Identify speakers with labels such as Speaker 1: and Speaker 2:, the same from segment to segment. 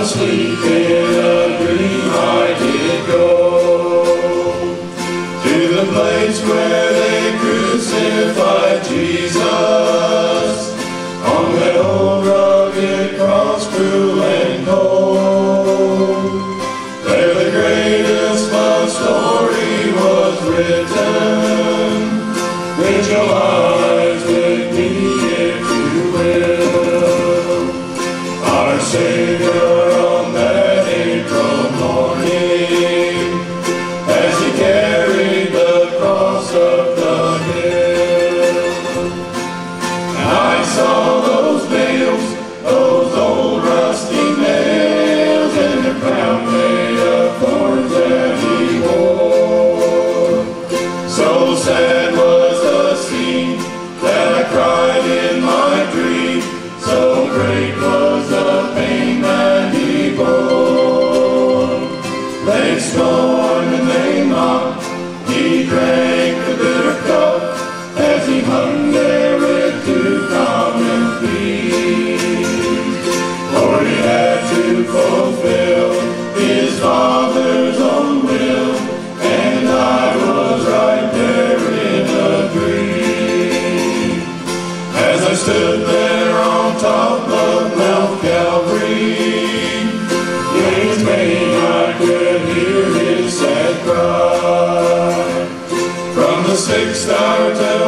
Speaker 1: one sweet pilgrim I did go to the place where they crucified Jesus on that old rugged cross, cruel and cold. There the greatest love story was written, which alive. I stood there on top of Mount Calvary. Praise me, I could hear his sad cry. From the sixth hour to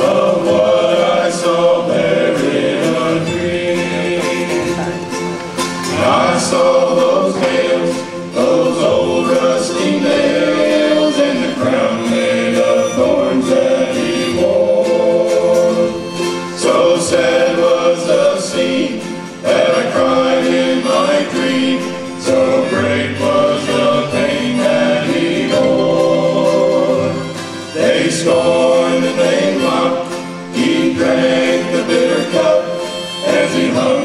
Speaker 1: of what I saw there in a dream. I saw torn the thing up, he drank the bitter cup as he hung.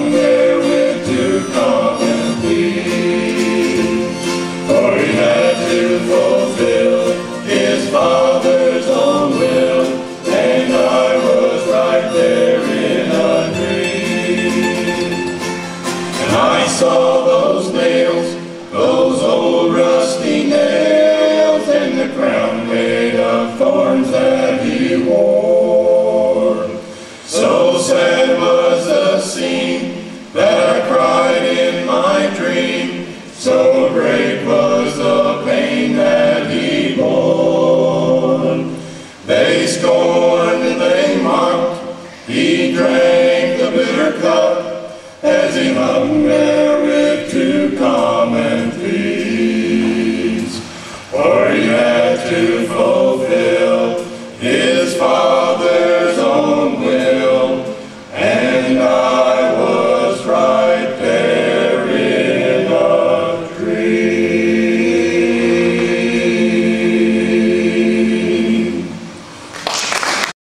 Speaker 1: to.